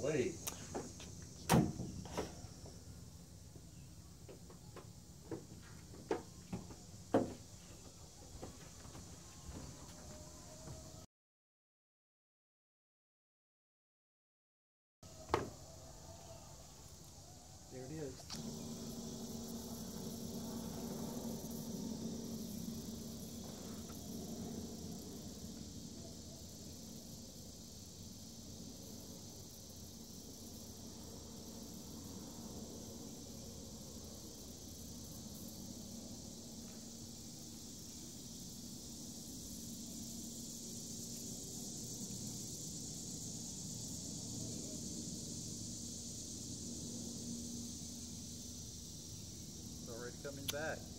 Golly. Coming back.